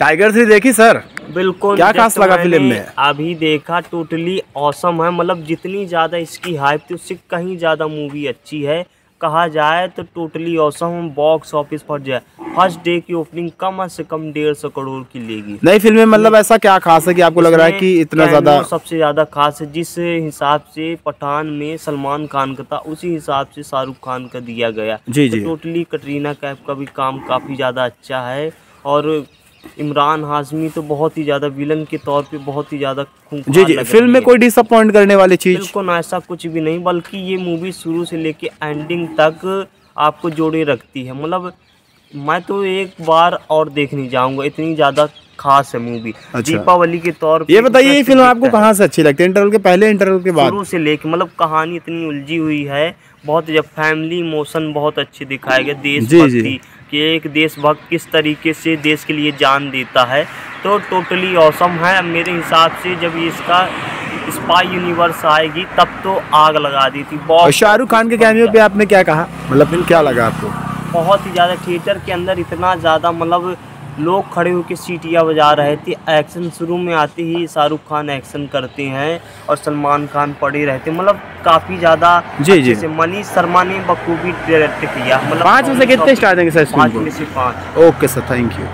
Tiger three देखी sir? बिल्कुल क्या खास लगा फ़िल्म में? अभी देखा टोटली औसम है। मतलब जितनी ज़्यादा इसकी हाइप थी उससे कहीं ज़्यादा मूवी अच्छी है। कहा जाए तो टोटली औसम बॉक्स ऑफ़िस पर जाए फ़र्स्ट डे की ओपनिंग कम से कम डेढ़ सौ करोड़ की लेगी। नई फ़िल्म में मतलब ऐसा क्या खास है कि आपको लग रहा है कि इतना ज़्यादा सबसे ज़्यादा खास है जिस हिसाब से पठान में सलमान खान का था उसी हिसाब से शाहरुख खान का दिया गया। जी, जी। टोटली कटरीना कैफ का भी काम काफ़ी ज़्यादा अच्छा है। और इमरान हाजमी तो बहुत ही ज़्यादा विलन के तौर पे बहुत ही ज़्यादा जी जी। फ़िल्म में कोई डिसअपॉइंट करने वाली चीज़? बिल्कुल ऐसा कुछ भी नहीं बल्कि ये मूवी शुरू से लेके एंडिंग तक आपको जोड़े रखती है। मतलब मैं तो एक बार और देखने जाऊँगा इतनी ज़्यादा खास है मूवी अच्छा। दीपावली के तौर पे ये बताइए ये फ़िल्म आपको कहाँ से अच्छी लगती है? इंटरवल के पहले इंटरवल के बाद? शुरू से लेके मतलब कहानी इतनी उलझी हुई है बहुत जब फैमिली इमोशन बहुत अच्छे दिखाए गए देशभक्ति। कि एक देशभक्त किस तरीके से देश के लिए जान देता है। तो टोटली औसम है। मेरे हिसाब से जब इसका स्पाई यूनिवर्स आएगी तब तो आग लगा दी थी बहुत शाहरुख खान के कैमियो पे आपने क्या कहा? मतलब फ़िल्म क्या लगा आपको? बहुत ही ज़्यादा थिएटर के अंदर इतना ज़्यादा मतलब लोग खड़े होकर सीटियाँ बजा रहे थे। एक्शन शुरू में आते ही शाहरुख खान एक्शन करते हैं और सलमान खान पड़े रहते मतलब काफ़ी ज़्यादा जी, जी। मनीष शर्मा ने बखूबी डायरेक्ट किया। मतलब पाँच में से कितने स्टार देंगे सर पाँच में से पाँच। Okay sir thank you